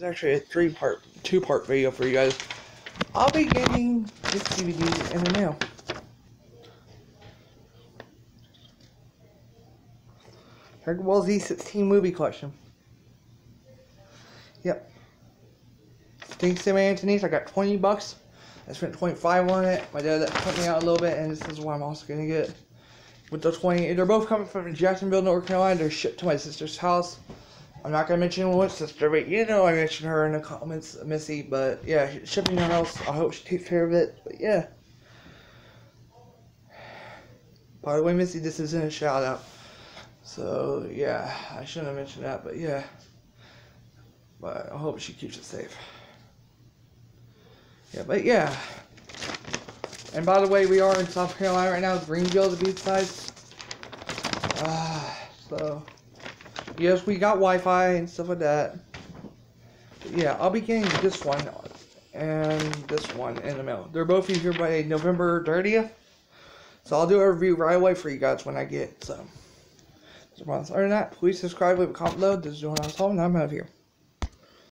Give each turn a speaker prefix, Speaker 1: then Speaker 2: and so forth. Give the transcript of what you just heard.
Speaker 1: It's actually a three part, two part video for you guys. I'll be getting this DVD in the mail. Dragon Ball Z 16 movie collection. Yep. Thanks to my Anthony's, I got 20 bucks. I spent 25 on it. My dad put me out a little bit, and this is what I'm also gonna get. With the 20, they're both coming from Jacksonville, North Carolina. They're shipped to my sister's house. I'm not gonna mention what sister, but you know I mentioned her in the comments, Missy. But yeah, shipping her house. I hope she takes care of it. But yeah. By the way, Missy, this isn't a shout out. So yeah, I shouldn't have mentioned that, but yeah. But I hope she keeps it safe. Yeah, but yeah. And by the way, we are in South Carolina right now, Greenville to be precise. Uh, so, yes, we got Wi-Fi and stuff like that. But yeah, I'll be getting this one and this one in the mail. They're both here by November 30th. So I'll do a review right away for you guys when I get some. So, other than that, please subscribe, leave a comment below. This is Hall, and I'm out of here.